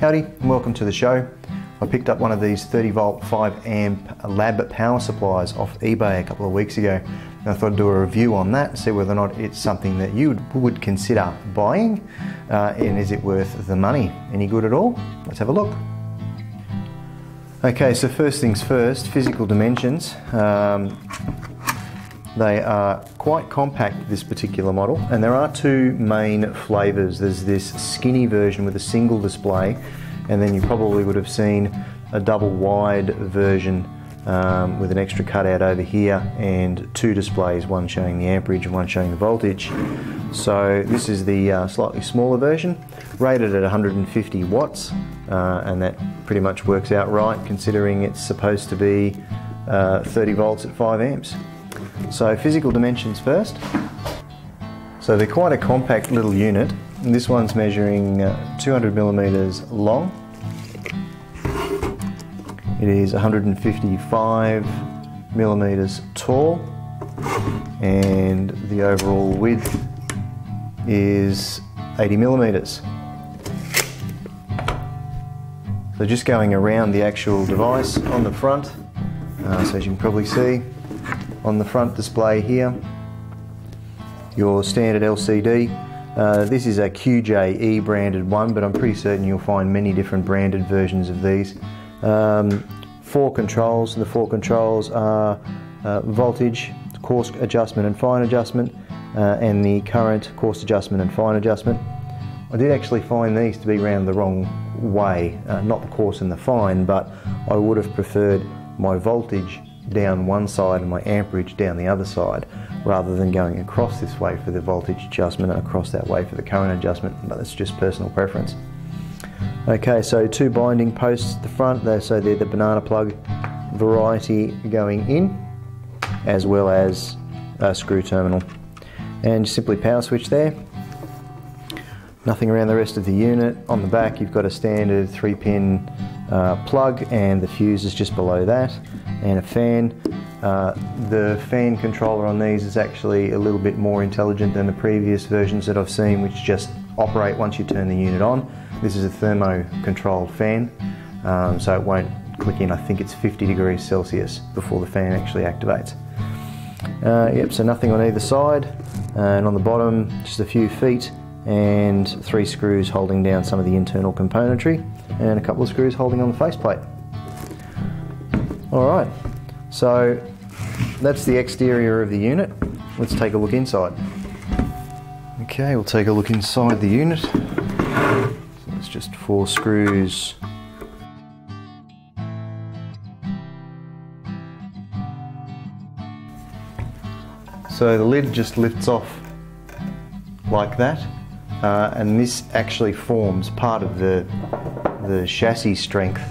Howdy and welcome to the show. I picked up one of these 30 volt 5 amp lab power supplies off eBay a couple of weeks ago. And I thought I'd do a review on that, see whether or not it's something that you would consider buying uh, and is it worth the money? Any good at all? Let's have a look. Okay, so first things first, physical dimensions. Um, they are quite compact, this particular model, and there are two main flavours. There's this skinny version with a single display, and then you probably would have seen a double wide version um, with an extra cutout over here and two displays, one showing the amperage and one showing the voltage. So this is the uh, slightly smaller version, rated at 150 watts, uh, and that pretty much works out right considering it's supposed to be uh, 30 volts at 5 amps. So physical dimensions first. So they're quite a compact little unit. This one's measuring uh, 200 millimeters long. It is 155 millimeters tall and the overall width is 80 millimeters. So just going around the actual device on the front, uh, so as you can probably see, on the front display here. Your standard LCD. Uh, this is a QJE branded one, but I'm pretty certain you'll find many different branded versions of these. Um, four controls. The four controls are uh, voltage, coarse adjustment and fine adjustment, uh, and the current, coarse adjustment and fine adjustment. I did actually find these to be round the wrong way, uh, not the coarse and the fine, but I would have preferred my voltage down one side and my amperage down the other side rather than going across this way for the voltage adjustment and across that way for the current adjustment, but that's just personal preference. Okay, so two binding posts at the front, there, so they're the banana plug variety going in, as well as a screw terminal. And simply power switch there. Nothing around the rest of the unit. On the back you've got a standard 3 pin uh, plug and the fuse is just below that and a fan. Uh, the fan controller on these is actually a little bit more intelligent than the previous versions that I've seen which just operate once you turn the unit on. This is a thermo controlled fan um, so it won't click in I think it's 50 degrees Celsius before the fan actually activates. Uh, yep, so nothing on either side and on the bottom just a few feet and three screws holding down some of the internal componentry and a couple of screws holding on the faceplate. Alright, so that's the exterior of the unit. Let's take a look inside. Okay, we'll take a look inside the unit. So it's just four screws So the lid just lifts off like that uh, and this actually forms part of the, the chassis strength.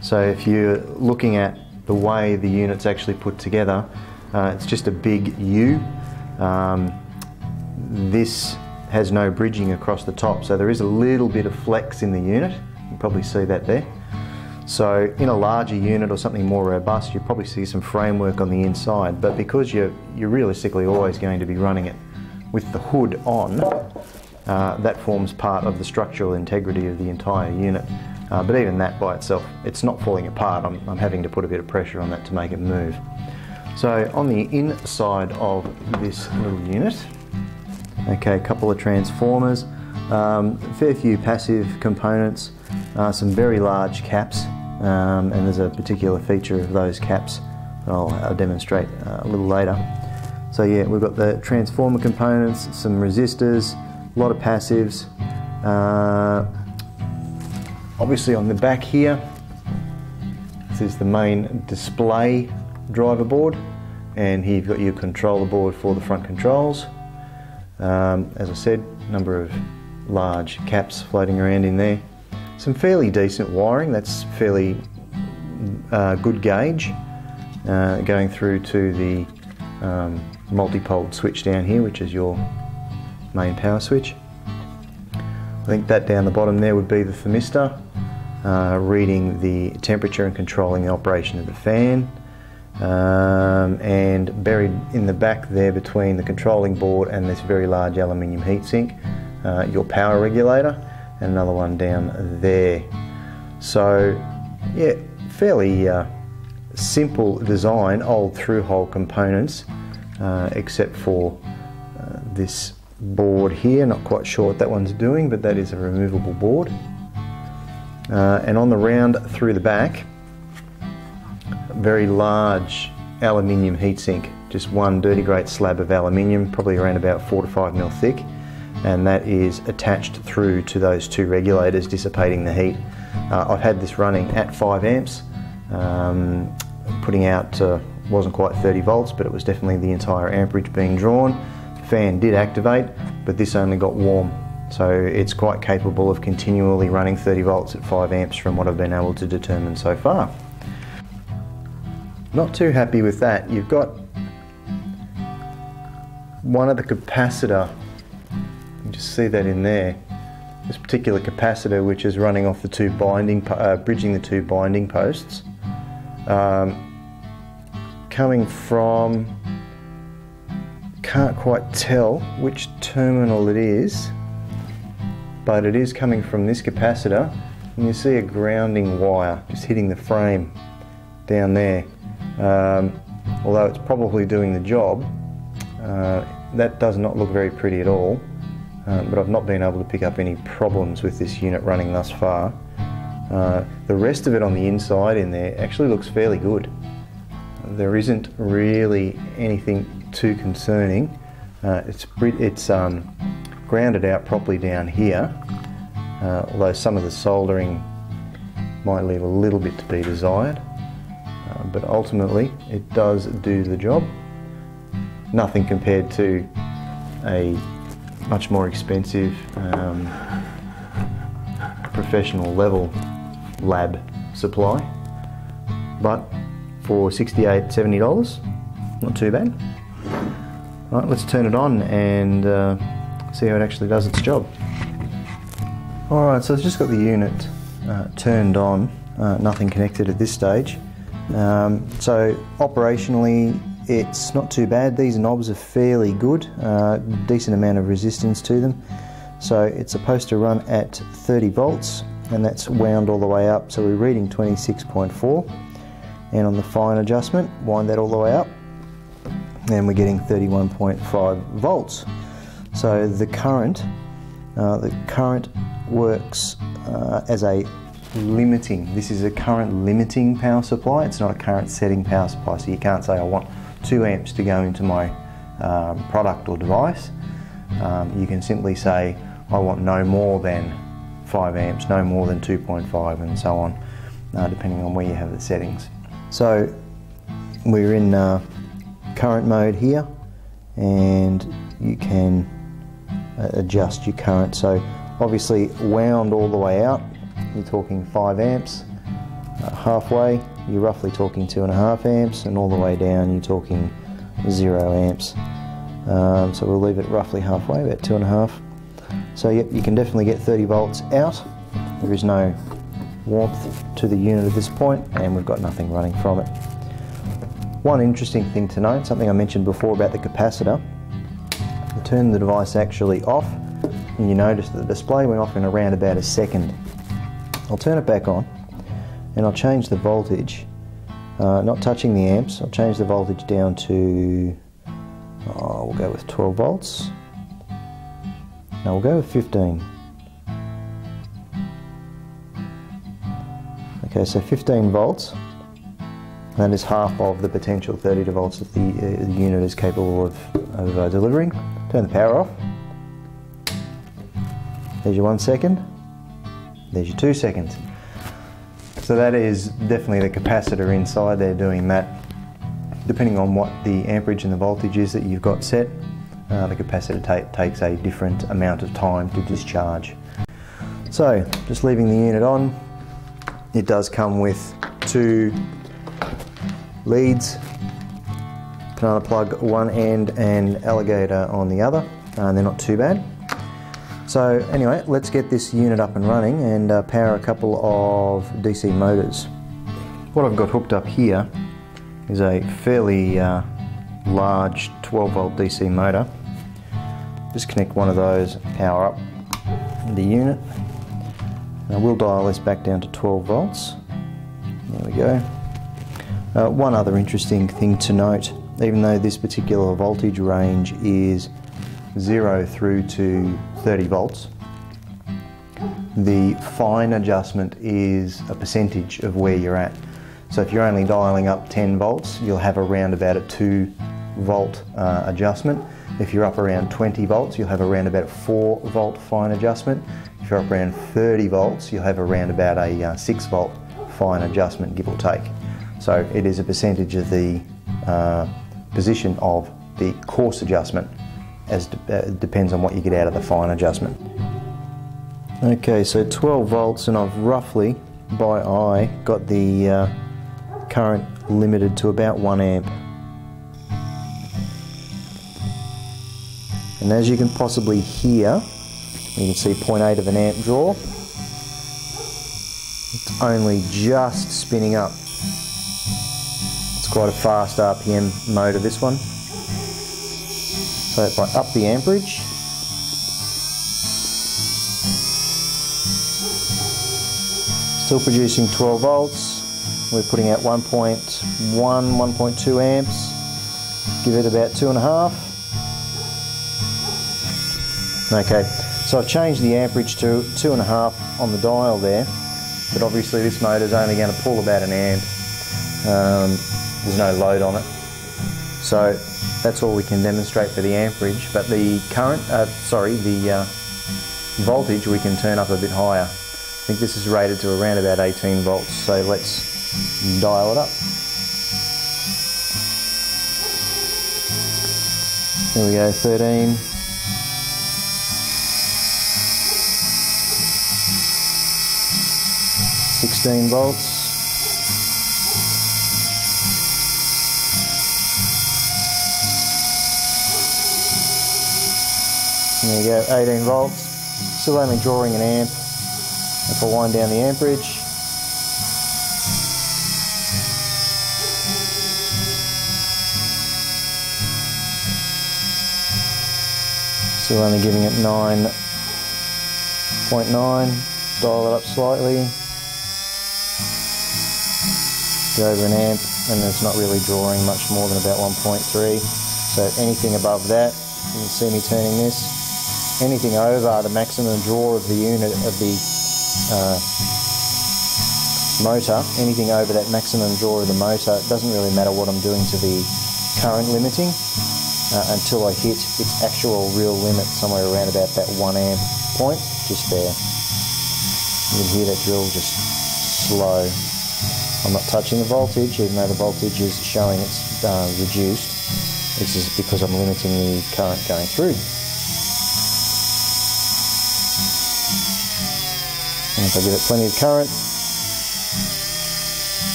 So if you're looking at the way the unit's actually put together, uh, it's just a big U. Um, this has no bridging across the top, so there is a little bit of flex in the unit. You can probably see that there. So in a larger unit or something more robust, you probably see some framework on the inside, but because you're, you're realistically always going to be running it with the hood on, uh, that forms part of the structural integrity of the entire unit. Uh, but even that by itself, it's not falling apart. I'm, I'm, having to put a bit of pressure on that to make it move. So on the inside of this little unit, okay, a couple of transformers, um, a fair few passive components, uh, some very large caps, um, and there's a particular feature of those caps that I'll, I'll demonstrate uh, a little later. So yeah, we've got the transformer components, some resistors, a lot of passives. Uh, obviously on the back here, this is the main display driver board and here you've got your controller board for the front controls. Um, as I said, number of large caps floating around in there. Some fairly decent wiring, that's fairly uh, good gauge uh, going through to the um, multi-pole switch down here which is your main power switch. I think that down the bottom there would be the thermistor, uh, reading the temperature and controlling the operation of the fan. Um, and buried in the back there between the controlling board and this very large aluminium heatsink, uh, your power regulator. and another one down there. So yeah, fairly uh, simple design, old through hole components, uh, except for uh, this board here. Not quite sure what that one's doing, but that is a removable board. Uh, and on the round through the back, very large aluminium heatsink, just one dirty great slab of aluminium, probably around about four to five mil thick, and that is attached through to those two regulators dissipating the heat. Uh, I've had this running at 5 amps, um, putting out uh, wasn't quite 30 volts, but it was definitely the entire amperage being drawn. Fan did activate, but this only got warm. So it's quite capable of continually running 30 volts at 5 amps from what I've been able to determine so far. Not too happy with that. You've got one of the capacitor, you just see that in there, this particular capacitor which is running off the two binding, uh, bridging the two binding posts, um, coming from, can't quite tell which terminal it is, but it is coming from this capacitor, and you see a grounding wire just hitting the frame down there. Um, although it's probably doing the job, uh, that does not look very pretty at all um, but I've not been able to pick up any problems with this unit running thus far. Uh, the rest of it on the inside in there actually looks fairly good. There isn't really anything too concerning. Uh, it's it's um, grounded out properly down here, uh, although some of the soldering might leave a little bit to be desired. Uh, but ultimately, it does do the job. Nothing compared to a much more expensive um, professional level lab supply but for $68, $70. not too bad All right, let's turn it on and uh, see how it actually does its job alright so it's just got the unit uh, turned on uh, nothing connected at this stage um, so operationally it's not too bad. These knobs are fairly good, uh, decent amount of resistance to them. So it's supposed to run at 30 volts and that's wound all the way up. So we're reading 26.4 and on the fine adjustment, wind that all the way up and we're getting 31.5 volts. So the current, uh, the current works uh, as a limiting. This is a current limiting power supply. It's not a current setting power supply. So you can't say I want 2 amps to go into my um, product or device, um, you can simply say I want no more than 5 amps, no more than 2.5 and so on, uh, depending on where you have the settings. So we're in uh, current mode here and you can uh, adjust your current. So obviously wound all the way out, you're talking 5 amps, uh, halfway. You're roughly talking two and a half amps and all the way down you're talking zero amps. Um, so we'll leave it roughly halfway about two and a half. So yep you can definitely get 30 volts out. There is no warmth to the unit at this point and we've got nothing running from it. One interesting thing to note something I mentioned before about the capacitor. I turn the device actually off and you notice that the display went off in around about a second. I'll turn it back on and I'll change the voltage. Uh, not touching the amps I'll change the voltage down to oh, we'll go with 12 volts. Now we'll go with 15 okay so 15 volts. That is half of the potential 30 volts that the, uh, the unit is capable of, of uh, delivering. Turn the power off. There's your one second. There's your two seconds. So that is definitely the capacitor inside there doing that. Depending on what the amperage and the voltage is that you've got set, uh, the capacitor ta takes a different amount of time to discharge. So just leaving the unit on, it does come with two leads, banana plug one end and alligator on the other, and they're not too bad. So anyway, let's get this unit up and running and uh, power a couple of DC motors. What I've got hooked up here is a fairly uh, large 12 volt DC motor. Just connect one of those, power up the unit. Now we'll dial this back down to 12 volts. There we go. Uh, one other interesting thing to note, even though this particular voltage range is 0 through to 30 volts, the fine adjustment is a percentage of where you're at. So if you're only dialing up 10 volts, you'll have around about a 2 volt uh, adjustment. If you're up around 20 volts, you'll have around about a 4 volt fine adjustment. If you're up around 30 volts, you'll have around about a uh, 6 volt fine adjustment, give or take. So it is a percentage of the uh, position of the coarse adjustment as de uh, depends on what you get out of the fine adjustment. Okay, so 12 volts and I've roughly, by eye, got the uh, current limited to about 1 amp. And as you can possibly hear, you can see 0.8 of an amp draw. It's only just spinning up. It's quite a fast RPM motor this one. So if I up the amperage, still producing 12 volts. We're putting out 1.1, 1.2 amps. Give it about two and a half. Okay, so I've changed the amperage to two and a half on the dial there, but obviously this motor is only going to pull about an amp. Um, there's no load on it. So that's all we can demonstrate for the amperage, but the current, uh, sorry, the uh, voltage we can turn up a bit higher. I think this is rated to around about 18 volts, so let's dial it up. There we go, 13. 16 volts. There you go, 18 volts. Still only drawing an amp. If I wind down the amperage, still only giving it 9.9. Dial it up slightly over an amp and it's not really drawing much more than about 1.3 so anything above that you can see me turning this. Anything over the maximum draw of the unit of the uh, motor anything over that maximum draw of the motor it doesn't really matter what I'm doing to the current limiting uh, until I hit its actual real limit somewhere around about that 1 amp point just there. You can hear that drill just slow I'm not touching the voltage, even though the voltage is showing it's uh, reduced. This is because I'm limiting the current going through. And if I give it plenty of current,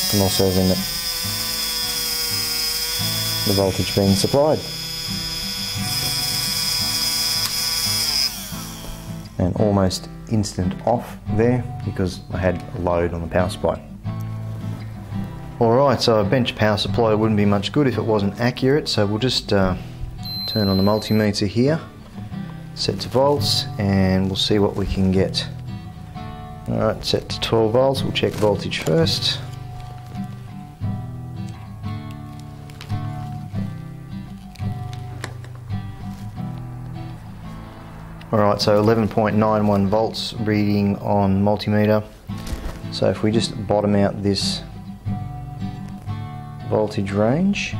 I can also limit the voltage being supplied. And almost instant off there because I had a load on the power supply. Alright, so a bench power supply wouldn't be much good if it wasn't accurate, so we'll just uh, turn on the multimeter here, set to volts, and we'll see what we can get. Alright, set to 12 volts, we'll check voltage first. Alright, so 11.91 volts reading on multimeter. So if we just bottom out this voltage range.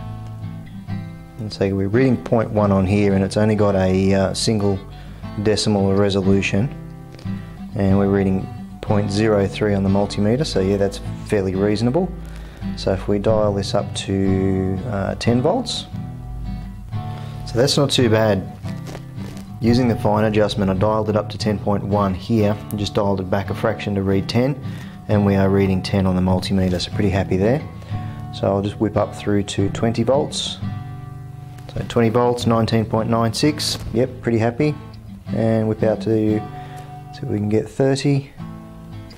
And so we're reading 0.1 on here and it's only got a uh, single decimal resolution. And we're reading 0.03 on the multimeter so yeah that's fairly reasonable. So if we dial this up to uh, 10 volts so that's not too bad. Using the fine adjustment I dialed it up to 10.1 here and just dialed it back a fraction to read 10 and we are reading 10 on the multimeter so pretty happy there so I'll just whip up through to 20 volts. So 20 volts, 19.96. Yep, pretty happy. And whip out to, see so we can get 30.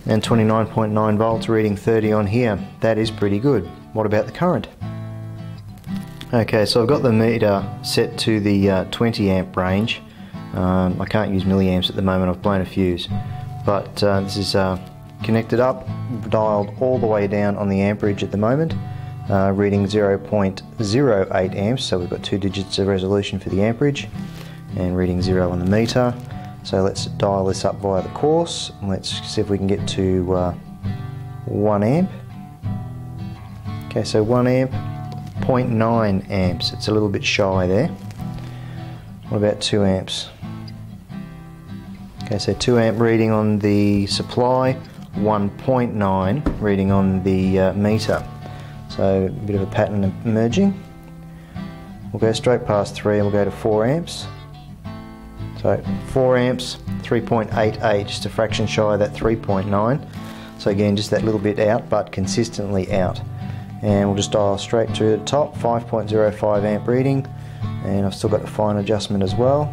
And 29.9 volts, reading 30 on here. That is pretty good. What about the current? Okay, so I've got the meter set to the uh, 20 amp range. Um, I can't use milliamps at the moment, I've blown a fuse. but uh, this is uh, connected up, dialed all the way down on the amperage at the moment, uh, reading 0.08 amps, so we've got two digits of resolution for the amperage, and reading zero on the meter. So let's dial this up via the coarse, let's see if we can get to uh, 1 amp. Okay, so 1 amp, 0.9 amps, it's a little bit shy there. What about 2 amps? Okay, so 2 amp reading on the supply, 1.9 reading on the uh, meter. So a bit of a pattern emerging. We'll go straight past 3 and we'll go to 4 amps. So 4 amps, 3.88, just a fraction shy of that 3.9. So again, just that little bit out, but consistently out. And we'll just dial straight to the top, 5.05 amp reading. And I've still got the fine adjustment as well.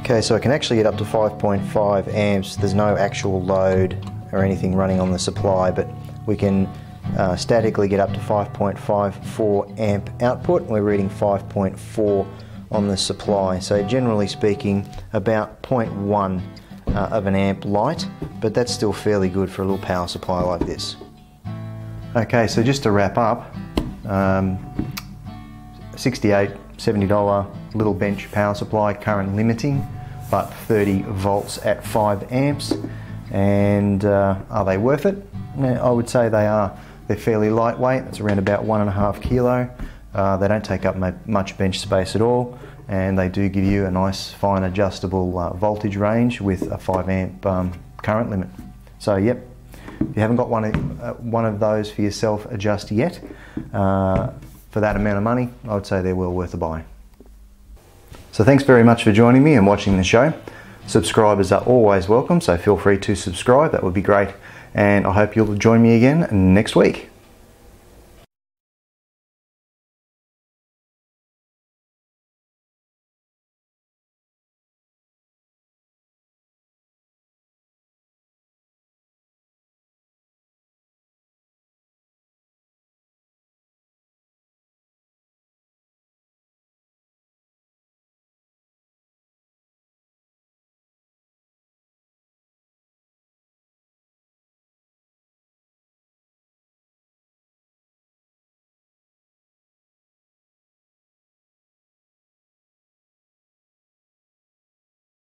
Okay, so I can actually get up to 5.5 amps. There's no actual load or anything running on the supply, but we can uh, statically get up to 5.54 amp output. We're reading 5.4 on the supply. So generally speaking, about 0.1 uh, of an amp light, but that's still fairly good for a little power supply like this. Okay, so just to wrap up, um, 68 $70 little bench power supply, current limiting, but 30 volts at 5 amps. And uh, are they worth it? I would say they are. They're fairly lightweight, it's around about one and a half kilo. Uh, they don't take up much bench space at all, and they do give you a nice fine adjustable uh, voltage range with a 5 amp um, current limit. So, yep, if you haven't got one of, uh, one of those for yourself just yet, uh, for that amount of money, I would say they're well worth a buy. So thanks very much for joining me and watching the show. Subscribers are always welcome, so feel free to subscribe, that would be great. And I hope you'll join me again next week.